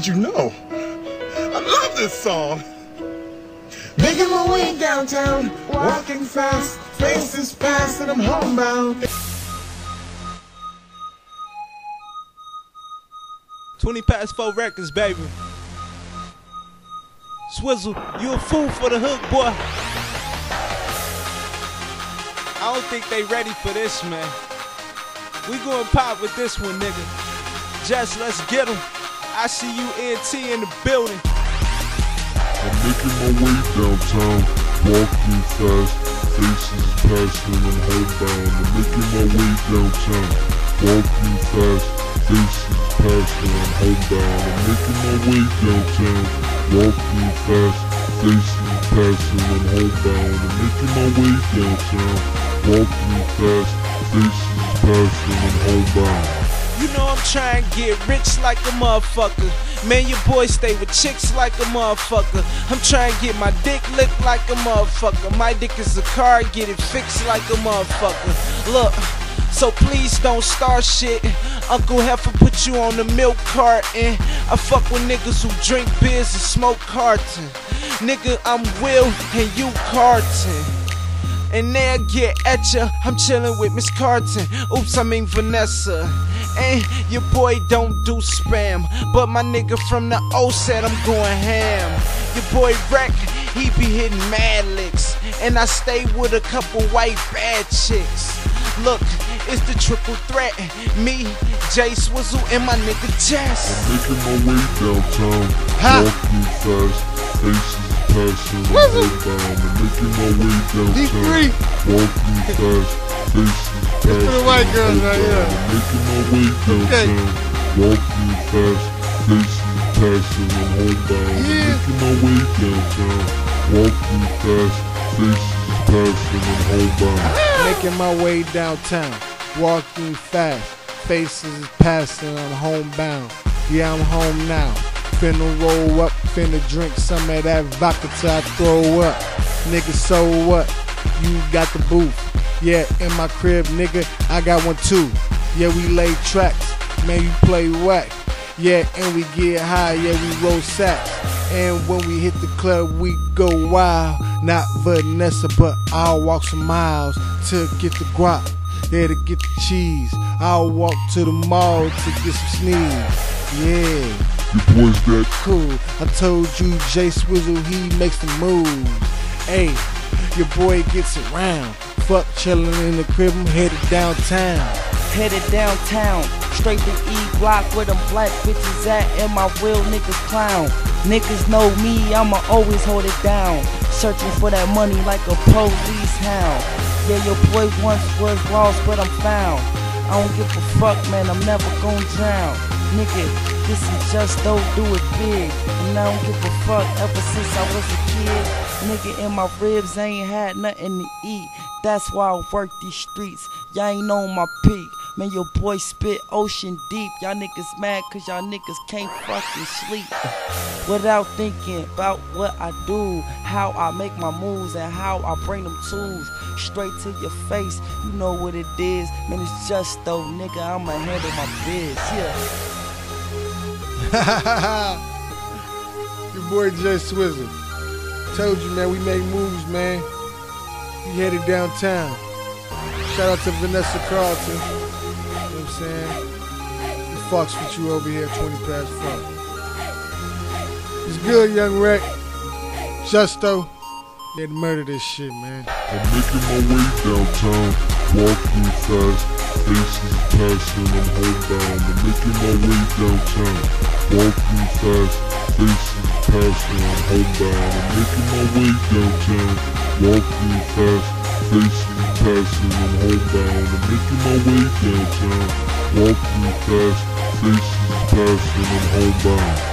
did you know? I love this song. Making my way downtown, walking fast, faces fast, and I'm homebound. 20 past four records, baby. Swizzle, you a fool for the hook, boy. I don't think they ready for this, man. We going pop with this one, nigga. Just let's get get 'em. I see you NT in the building. I'm making my way downtown, walking fast, faces passing and homebound. I'm making my way downtown, walking fast, faces passing and homebound. I'm making my way downtown, walking fast, faces passing and homebound. I'm making my way downtown, walking fast, faces passing and homebound. You know I'm trying to get rich like a motherfucker. Man, your boy stay with chicks like a motherfucker. I'm trying to get my dick licked like a motherfucker. My dick is a car, get it fixed like a motherfucker. Look, so please don't start shit. Uncle Heifer put you on the milk carton. I fuck with niggas who drink beers and smoke carton. Nigga, I'm Will and you Carton. And they'll get at ya. I'm chillin' with Miss Carlton. Oops, I mean Vanessa. And your boy don't do spam. But my nigga from the O said I'm going ham. Your boy Rec, he be hitting mad licks. And I stay with a couple white bad chicks. Look, it's the triple threat. Me, Jay Swizzle, and my nigga Jess. I'm making my way downtown, Ha! walking fast, faces passing and homebound. I'm making my way downtown, walking fast, faces passing here. homebound. I'm making my way downtown, walking fast, faces passing homebound. I'm Yeah. making my way downtown, walking fast, faces passing and homebound. Making my way downtown, walking fast, faces passing, I'm homebound. Yeah, I'm home now. Finna roll up, finna drink some of that vodka till I throw up. Nigga, so what? You got the booth. Yeah, in my crib, nigga, I got one too. Yeah, we lay tracks, man, you play whack. Yeah, and we get high, yeah, we roll sacks. And when we hit the club, we go wild. Not Vanessa, but I'll walk some miles to get the guap. Yeah, to get the cheese. I'll walk to the mall to get some sneeze. Yeah, Your boy's that cool. I told you, Jay Swizzle, he makes the moves. Hey, your boy gets around. Fuck chillin' in the crib, I'm headed downtown. Headed downtown, straight to E Block where them black bitches at, and my real niggas clown. Niggas know me, I'ma always hold it down. Searching for that money like a police hound. Yeah, your boy once was lost, but I'm found. I don't give a fuck, man, I'm never gonna drown. Nigga, this is just don't do it big. And I don't give a fuck ever since I was a kid. Nigga, in my ribs, ain't had nothing to eat. That's why I work these streets. Y'all ain't on my peak. Man, your boy spit ocean deep. Y'all niggas mad cause y'all niggas can't fucking sleep. Without thinking about what I do, how I make my moves, and how I bring them tools straight to your face. You know what it is. Man, it's just though, nigga, I'ma handle my biz. Yeah. Your boy Jay Swizzle. Told you, man, we make moves, man. We headed downtown. Shout out to Vanessa Carlton. You know what I'm saying? We fucks with you over here, 20 past 4. It's good, Yung Rec. Justo. You had murder this shit, man. I'm making my way downtown, walking fast, faces passing, I'm homebound. I'm making my way downtown, walking fast, faces passing, I'm homebound. I'm making my way downtown, walking fast, faces passing, I'm homebound. I'm making my way downtown, walking fast, faces passing, I'm homebound.